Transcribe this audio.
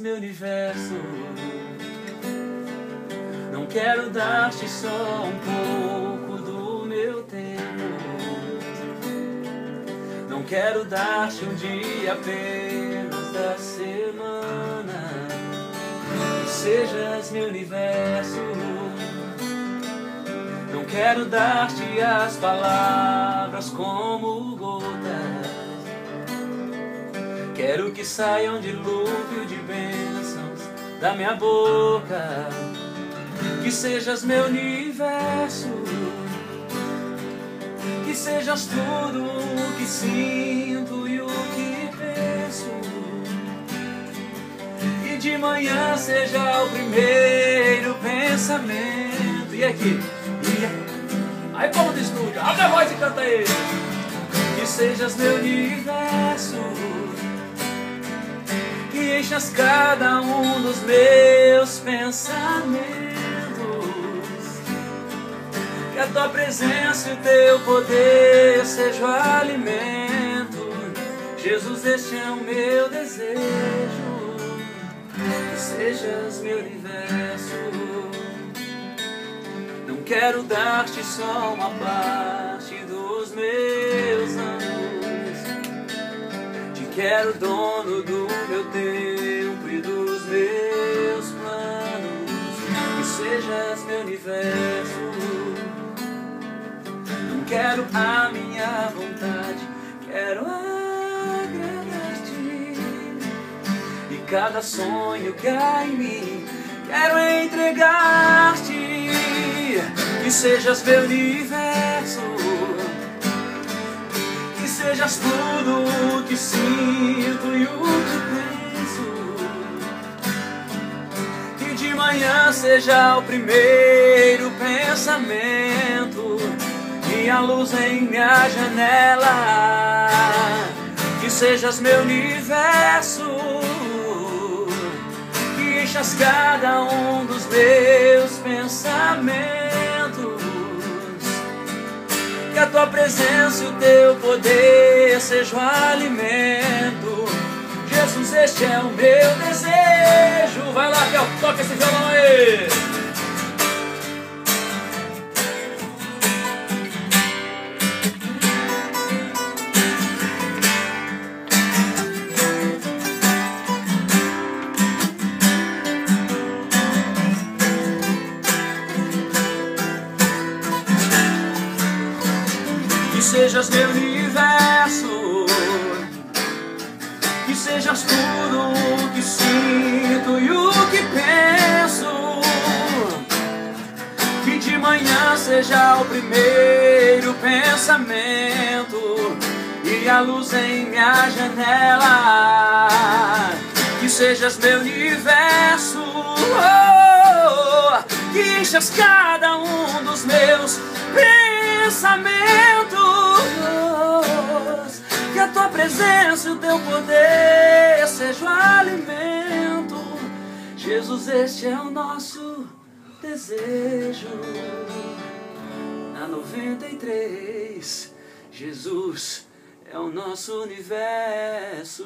meu universo. Não quero dar-te só um pouco do meu tempo. Não quero dar-te um dia apenas da semana. Sejas meu universo. Não quero dar-te as palavras como gotas. Quero que saia um dilúvio de bênçãos da minha boca. Que sejas meu universo. Que sejas tudo o que sinto e o que penso. E de manhã seja o primeiro pensamento. E aqui? E aqui? Aí, povo do estúdio, abre a voz e canta aí. Que sejas meu universo enchas cada um dos meus pensamentos. Que a tua presença e o teu poder seja o alimento. Jesus, este é o meu desejo. Que sejas meu universo. Não quero dar-te só uma parte dos meus anos. Quero dono do meu tempo e dos meus planos. Que sejas meu universo. Não quero a minha vontade, quero agradar-te. E cada sonho que há em mim, quero entregar-te. Que sejas meu universo que sejas tudo o que sinto seja o primeiro pensamento e a luz em minha janela. Que sejas meu universo, que enchas cada um dos meus pensamentos que a tua presença e o teu poder sejam alimento. Jesus, este é o meu desejo. Vai lá, Kel, toca esse violão aí. Que sejas meu universo, que sejas tudo o que sinto e o que penso. Que de manhã seja o primeiro pensamento e a luz em minha janela. Que sejas meu universo, oh, presença e o teu poder seja o alimento. Jesus, este é o nosso desejo. Na 93, Jesus é o nosso universo.